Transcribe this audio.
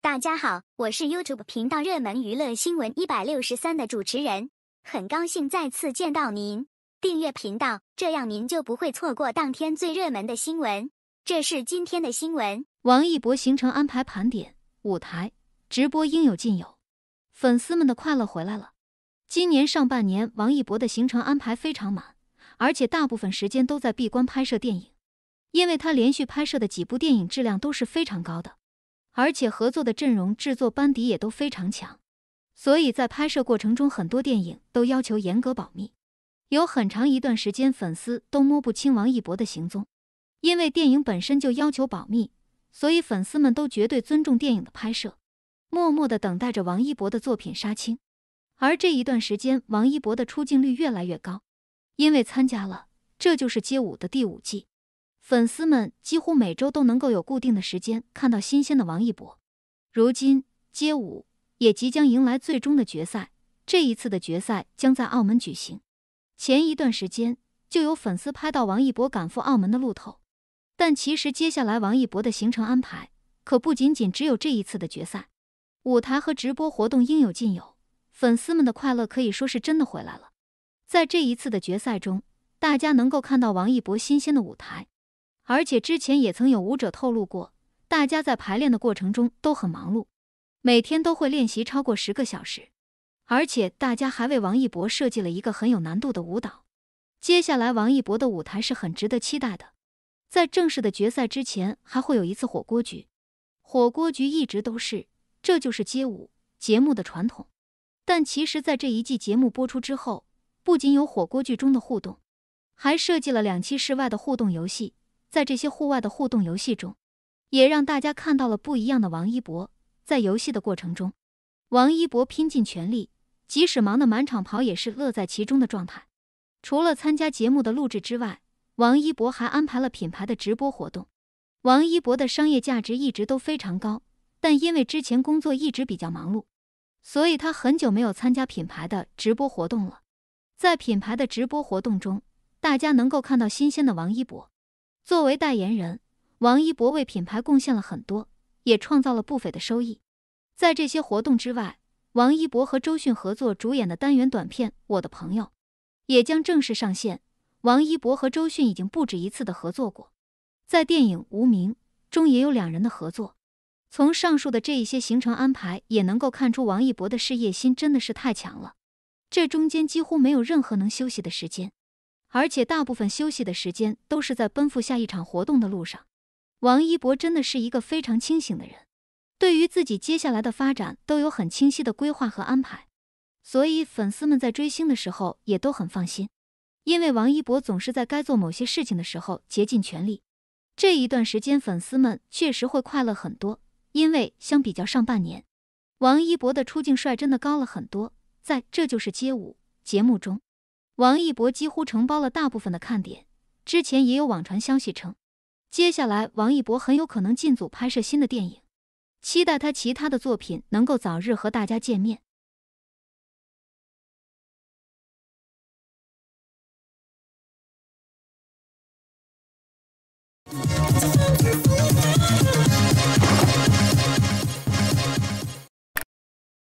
大家好，我是 YouTube 频道热门娱乐新闻一百六十三的主持人，很高兴再次见到您。订阅频道，这样您就不会错过当天最热门的新闻。这是今天的新闻：王一博行程安排盘点，舞台直播应有尽有，粉丝们的快乐回来了。今年上半年，王一博的行程安排非常满，而且大部分时间都在闭关拍摄电影，因为他连续拍摄的几部电影质量都是非常高的。而且合作的阵容、制作班底也都非常强，所以在拍摄过程中，很多电影都要求严格保密。有很长一段时间，粉丝都摸不清王一博的行踪，因为电影本身就要求保密，所以粉丝们都绝对尊重电影的拍摄，默默的等待着王一博的作品杀青。而这一段时间，王一博的出镜率越来越高，因为参加了《这就是街舞》的第五季。粉丝们几乎每周都能够有固定的时间看到新鲜的王一博。如今街舞也即将迎来最终的决赛，这一次的决赛将在澳门举行。前一段时间就有粉丝拍到王一博赶赴澳门的路透，但其实接下来王一博的行程安排可不仅仅只有这一次的决赛，舞台和直播活动应有尽有。粉丝们的快乐可以说是真的回来了。在这一次的决赛中，大家能够看到王一博新鲜的舞台。而且之前也曾有舞者透露过，大家在排练的过程中都很忙碌，每天都会练习超过十个小时。而且大家还为王一博设计了一个很有难度的舞蹈。接下来王一博的舞台是很值得期待的。在正式的决赛之前，还会有一次火锅局。火锅局一直都是这就是街舞节目的传统，但其实，在这一季节目播出之后，不仅有火锅剧中的互动，还设计了两期室外的互动游戏。在这些户外的互动游戏中，也让大家看到了不一样的王一博。在游戏的过程中，王一博拼尽全力，即使忙得满场跑，也是乐在其中的状态。除了参加节目的录制之外，王一博还安排了品牌的直播活动。王一博的商业价值一直都非常高，但因为之前工作一直比较忙碌，所以他很久没有参加品牌的直播活动了。在品牌的直播活动中，大家能够看到新鲜的王一博。作为代言人，王一博为品牌贡献了很多，也创造了不菲的收益。在这些活动之外，王一博和周迅合作主演的单元短片《我的朋友》也将正式上线。王一博和周迅已经不止一次的合作过，在电影《无名》中也有两人的合作。从上述的这一些行程安排，也能够看出王一博的事业心真的是太强了。这中间几乎没有任何能休息的时间。而且大部分休息的时间都是在奔赴下一场活动的路上。王一博真的是一个非常清醒的人，对于自己接下来的发展都有很清晰的规划和安排，所以粉丝们在追星的时候也都很放心，因为王一博总是在该做某些事情的时候竭尽全力。这一段时间粉丝们确实会快乐很多，因为相比较上半年，王一博的出镜率真的高了很多。在这就是街舞节目中。王一博几乎承包了大部分的看点。之前也有网传消息称，接下来王一博很有可能进组拍摄新的电影，期待他其他的作品能够早日和大家见面。